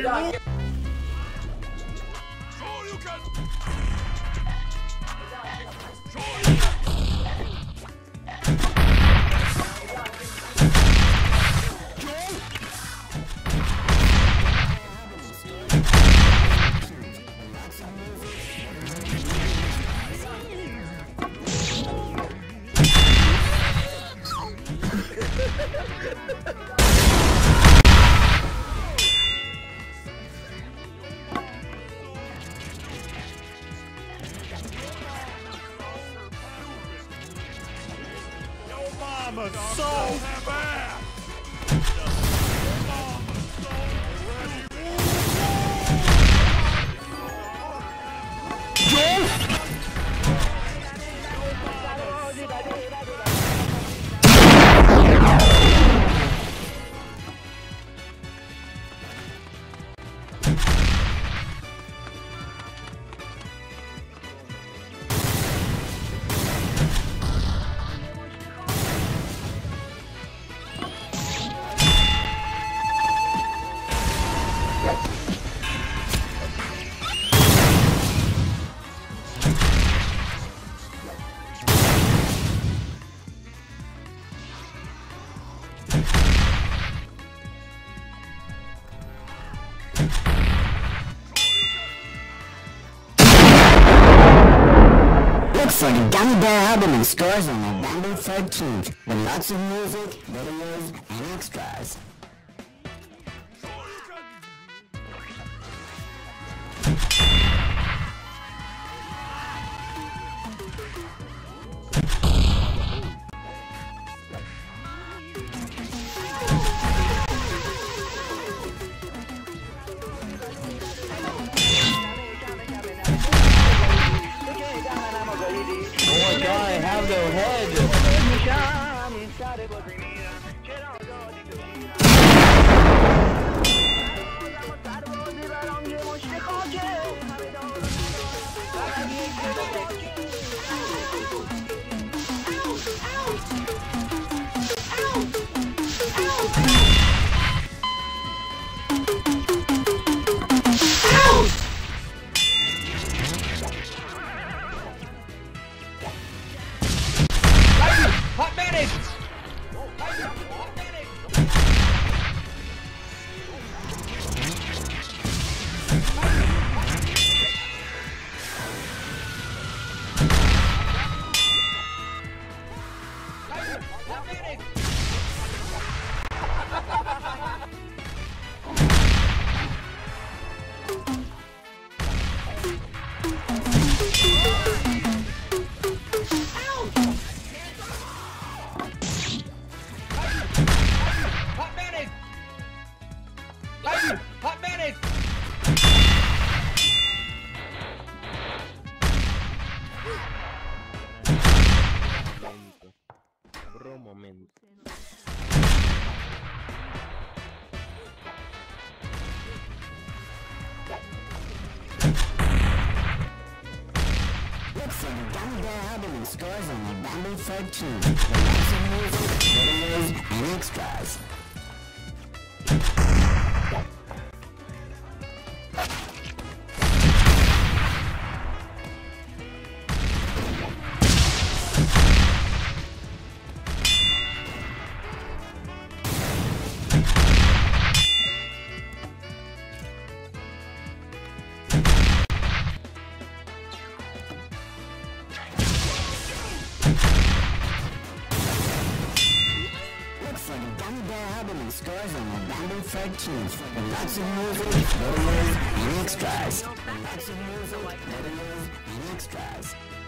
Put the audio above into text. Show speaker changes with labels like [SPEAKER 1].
[SPEAKER 1] Obrigado. Mama's so bad.
[SPEAKER 2] for the Gummy Bear album in stores on November 13th with lots of music, videos, and extras.
[SPEAKER 3] Have no head!
[SPEAKER 4] Bro momento.
[SPEAKER 2] Look for the Gummy Bear album in stores on November 13th with lots of music, videos, and extras. In stores on November 13th with lots of music, videos, and extras. Lots of music, videos, and extras.